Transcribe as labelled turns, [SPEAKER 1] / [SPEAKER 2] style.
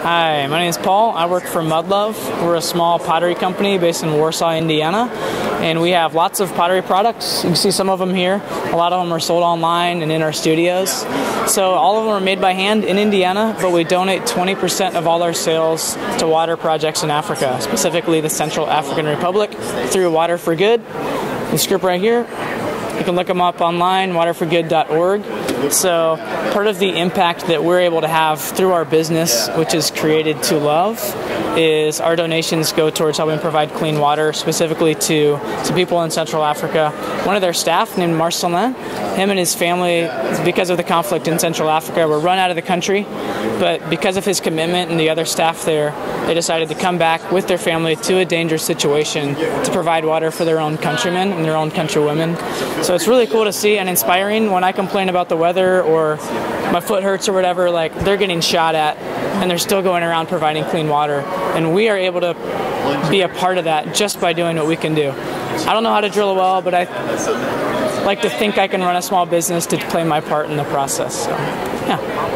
[SPEAKER 1] Hi, my name is Paul. I work for MudLove. We're a small pottery company based in Warsaw, Indiana, and we have lots of pottery products. You can see some of them here. A lot of them are sold online and in our studios. So all of them are made by hand in Indiana, but we donate 20% of all our sales to water projects in Africa, specifically the Central African Republic, through Water for Good. This group right here, you can look them up online, waterforgood.org. So, part of the impact that we're able to have through our business, which is created to love, is our donations go towards helping provide clean water, specifically to, to people in Central Africa. One of their staff, named Marcelin, him and his family, because of the conflict in Central Africa, were run out of the country. But because of his commitment and the other staff there, they decided to come back with their family to a dangerous situation to provide water for their own countrymen and their own countrywomen. So it's really cool to see and inspiring when I complain about the weather or my foot hurts or whatever, like they're getting shot at and they're still going around providing clean water. And we are able to be a part of that just by doing what we can do. I don't know how to drill a well, but I like to think I can run a small business to play my part in the process. So, yeah.